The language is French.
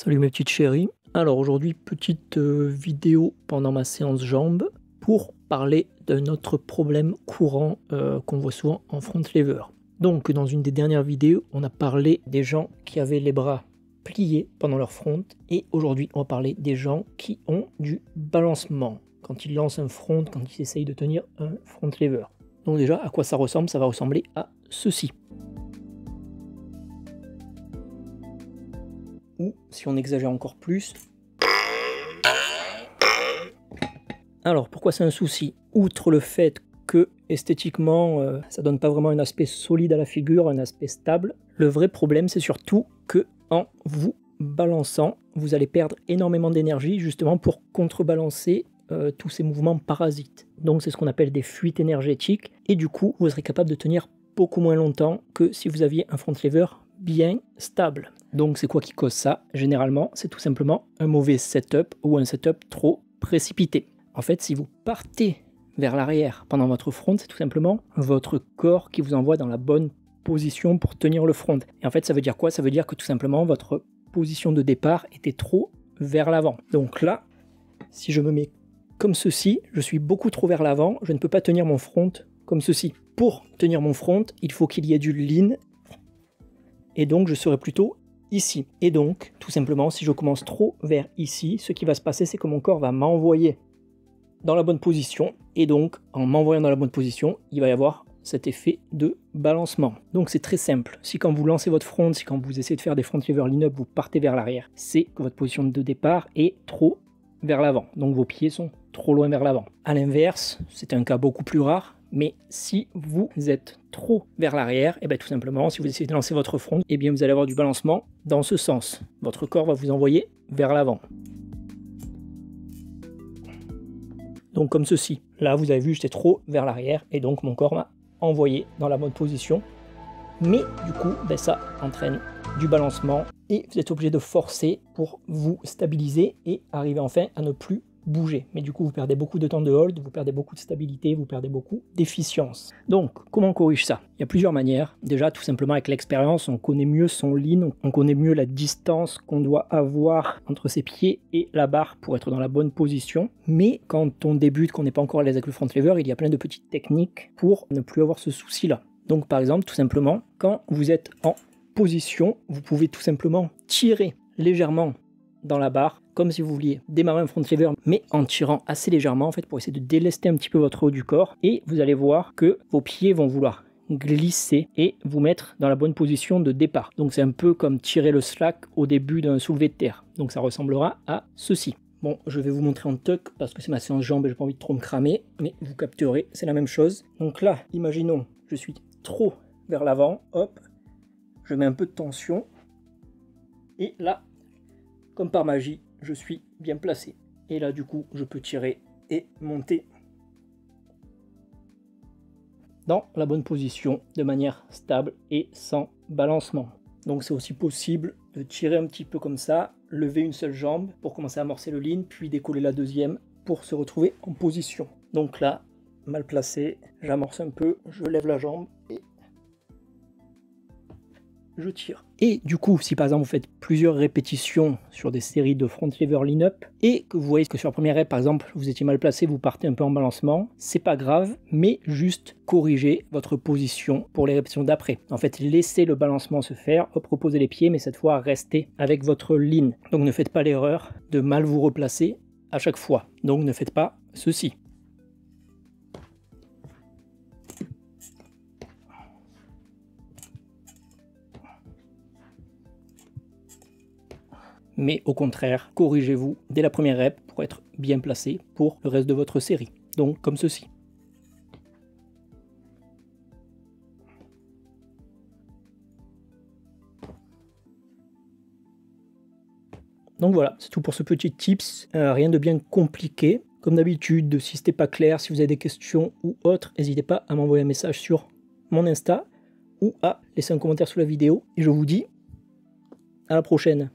Salut mes petites chéries. Alors aujourd'hui, petite euh, vidéo pendant ma séance jambes pour parler d'un autre problème courant euh, qu'on voit souvent en front lever. Donc dans une des dernières vidéos, on a parlé des gens qui avaient les bras pliés pendant leur front et aujourd'hui, on va parler des gens qui ont du balancement quand ils lancent un front, quand ils essayent de tenir un front lever. Donc déjà, à quoi ça ressemble? Ça va ressembler à ceci. Ou si on exagère encore plus. Alors pourquoi c'est un souci? Outre le fait que esthétiquement euh, ça donne pas vraiment un aspect solide à la figure, un aspect stable, le vrai problème c'est surtout que en vous balançant, vous allez perdre énormément d'énergie justement pour contrebalancer euh, tous ces mouvements parasites. Donc c'est ce qu'on appelle des fuites énergétiques et du coup vous serez capable de tenir beaucoup moins longtemps que si vous aviez un front lever bien stable. Donc c'est quoi qui cause ça? Généralement, c'est tout simplement un mauvais setup ou un setup trop précipité. En fait, si vous partez vers l'arrière pendant votre front, c'est tout simplement votre corps qui vous envoie dans la bonne position pour tenir le front. Et en fait, ça veut dire quoi? Ça veut dire que tout simplement votre position de départ était trop vers l'avant. Donc là, si je me mets comme ceci, je suis beaucoup trop vers l'avant, je ne peux pas tenir mon front comme ceci. Pour tenir mon front, il faut qu'il y ait du lean et donc je serai plutôt ici. Et donc, tout simplement, si je commence trop vers ici, ce qui va se passer, c'est que mon corps va m'envoyer dans la bonne position, et donc, en m'envoyant dans la bonne position, il va y avoir cet effet de balancement. Donc c'est très simple. Si quand vous lancez votre front, si quand vous essayez de faire des front lever lean-up, vous partez vers l'arrière, c'est que votre position de départ est trop vers l'avant. Donc vos pieds sont trop loin vers l'avant. À l'inverse, c'est un cas beaucoup plus rare. Mais si vous êtes trop vers l'arrière, et eh bien tout simplement, si vous essayez de lancer votre front, et eh bien vous allez avoir du balancement dans ce sens. Votre corps va vous envoyer vers l'avant. Donc comme ceci. Là, vous avez vu, j'étais trop vers l'arrière et donc mon corps m'a envoyé dans la bonne position. Mais du coup, ben, ça entraîne du balancement et vous êtes obligé de forcer pour vous stabiliser et arriver enfin à ne plus bouger. Mais du coup, vous perdez beaucoup de temps de hold, vous perdez beaucoup de stabilité, vous perdez beaucoup d'efficience. Donc, comment on corrige ça? Il y a plusieurs manières. Déjà, tout simplement avec l'expérience, on connaît mieux son lean, on connaît mieux la distance qu'on doit avoir entre ses pieds et la barre pour être dans la bonne position. Mais quand on débute, qu'on n'est pas encore à l'aise avec le front lever, il y a plein de petites techniques pour ne plus avoir ce souci-là. Donc, par exemple, tout simplement, quand vous êtes en position, vous pouvez tout simplement tirer légèrement dans la barre, comme si vous vouliez démarrer un front lever, mais en tirant assez légèrement en fait pour essayer de délester un petit peu votre haut du corps. Et vous allez voir que vos pieds vont vouloir glisser et vous mettre dans la bonne position de départ. Donc c'est un peu comme tirer le slack au début d'un soulevé de terre. Donc ça ressemblera à ceci. Bon, je vais vous montrer en tuck parce que c'est ma séance jambes et j'ai pas envie de trop me cramer, mais vous capterez, c'est la même chose. Donc là, imaginons, je suis trop vers l'avant, hop, je mets un peu de tension, et là, comme par magie, je suis bien placé. Et là, du coup, je peux tirer et monter dans la bonne position de manière stable et sans balancement. Donc c'est aussi possible de tirer un petit peu comme ça, lever une seule jambe pour commencer à amorcer le lean, puis décoller la deuxième pour se retrouver en position. Donc là, mal placé, j'amorce un peu, je lève la jambe et je tire. Et du coup, si par exemple vous faites plusieurs répétitions sur des séries de front lever lean up et que vous voyez que sur la première rep par exemple vous étiez mal placé, vous partez un peu en balancement, c'est pas grave, mais juste corrigez votre position pour les répétitions d'après. En fait, laissez le balancement se faire, hop, reposez les pieds, mais cette fois restez avec votre ligne. Donc ne faites pas l'erreur de mal vous replacer à chaque fois. Donc ne faites pas ceci. Mais au contraire, corrigez-vous dès la première rep pour être bien placé pour le reste de votre série. Donc comme ceci. Donc voilà, c'est tout pour ce petit tips. Euh, rien de bien compliqué. Comme d'habitude, si c'était pas clair, si vous avez des questions ou autres, n'hésitez pas à m'envoyer un message sur mon Insta ou à laisser un commentaire sous la vidéo. Et je vous dis à la prochaine.